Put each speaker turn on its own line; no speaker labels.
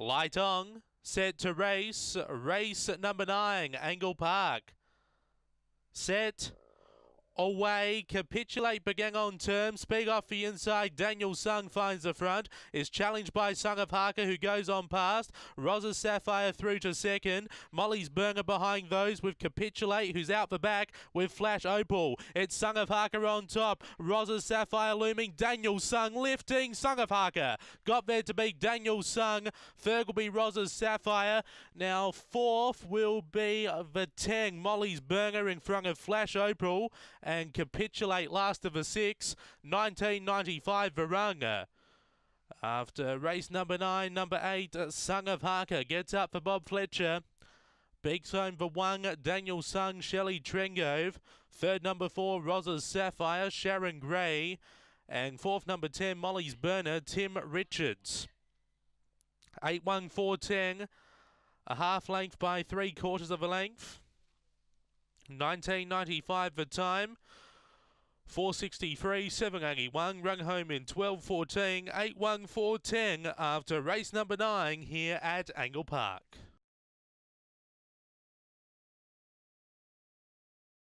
On, set to race, race number nine, Angle Park. Set, away, capitulate, began on term, speed off the inside, Daniel Sung finds the front, is challenged by Sung of Harker who goes on past, Rosa Sapphire through to second, Molly's Burner behind those with Capitulate who's out the back with Flash Opal, it's Sung of Harker on top, Rosa Sapphire looming, Daniel Sung lifting, Sung of Harker got there to be Daniel Sung, third will be Rosa's Sapphire, now fourth will be the Teng, Molly's Burner in front of Flash Opal, and capitulate last of the six, 1995 Varanga. After race number nine, number eight, Sung of Harker gets up for Bob Fletcher. Beaks home for one, Daniel Sung, Shelley Trengove. Third, number four, Rosa's Sapphire, Sharon Gray. And fourth, number 10, Molly's Burner, Tim Richards. 8 1 4 10, a half length by three quarters of a length. 1995 for time. 463, 781, run home in 12.14, 81410 after race number 9 here at Angle Park.